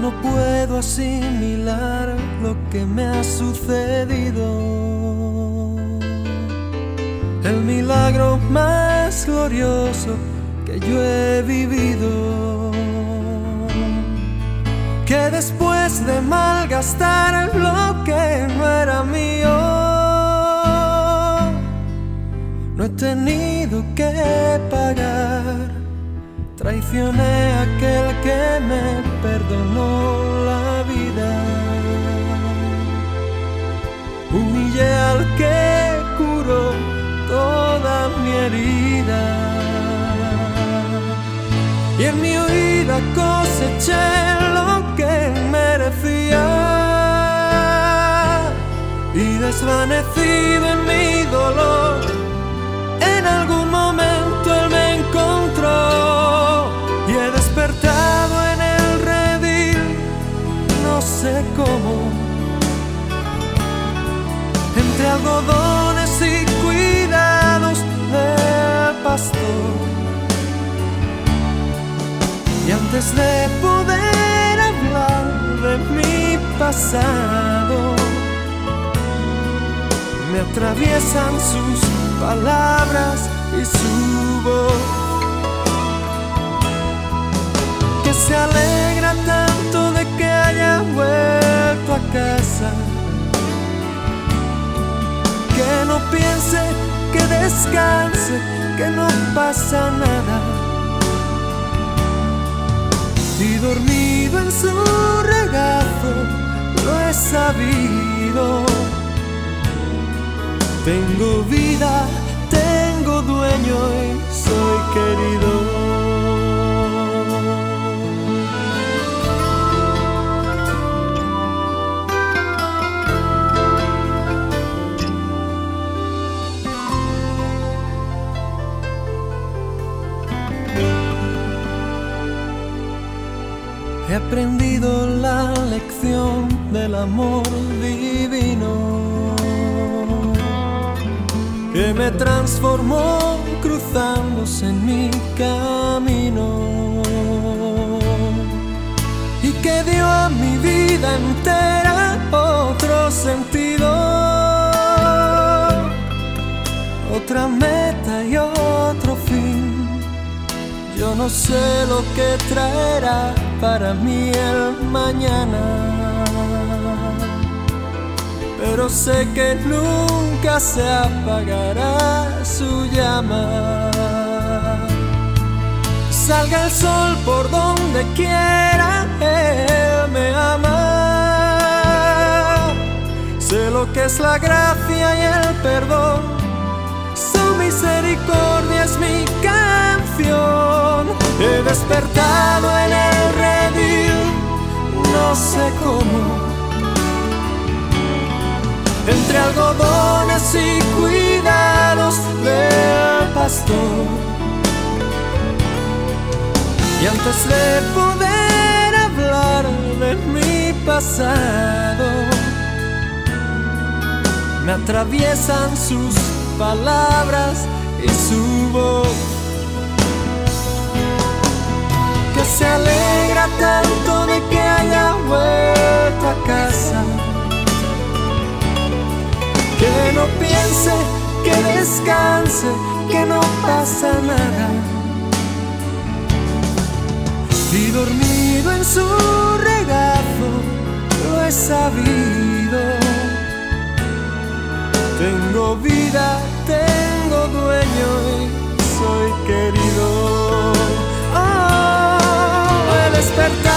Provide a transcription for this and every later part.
No puedo asimilar lo que me ha sucedido. El milagro más glorioso que yo he vivido. Que después de malgastar lo que no era mío, no he tenido que pagar Traicioné aquel Y en mi huida coseché lo que merecía. Y desvanecido en mi dolor, en algún momento él me encontró y he despertado en el redil, no sé cómo, entre algodones y cuidados del pastor. Antes de poder hablar de mi pasado, me atraviesan sus palabras y su voz. se alegra tanto de que haya vuelto a casa. Que no piense, que descanse, que no pasa nada. Y dormido en su regazo, lo he sabido. Tengo vida, tengo dueño y soy querido. He aprendido la lección del amor divino que me transformó cruzándose en mi camino y que dio a mi vida entera otro sentido, otra meta no sé lo que traerá para mí el mañana. Pero sé que nunca se apagará su llama. Salga el sol por donde quiera, Él me ama. Sé lo que es la gracia y el perdón. Su misericordia es mi canción. He despertado en el redil, no sé cómo. Entre algodones y cuidados del pastor. Y antes de poder hablar de mi pasado, me atraviesan sus palabras no piense, que descanse, que no pasa nada. Y dormido en su regazo, lo he sabido. Tengo vida, tengo dueño y soy querido. Oh, he despertado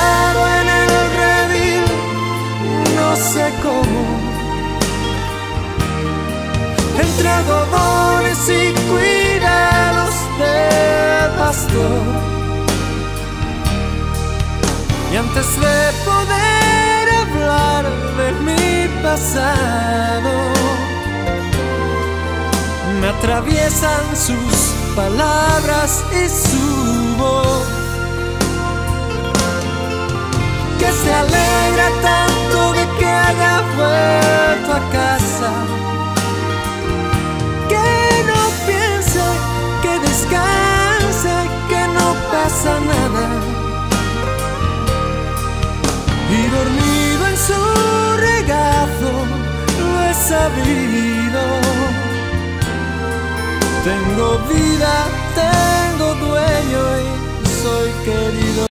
Y cuidados del pastor. Y antes de poder hablar de mi pasado, me atraviesan sus palabras y su voz. Que se alegra tanto pasa nada. Y dormido en su regazo lo he sabido. Tengo vida, tengo dueño y soy querido.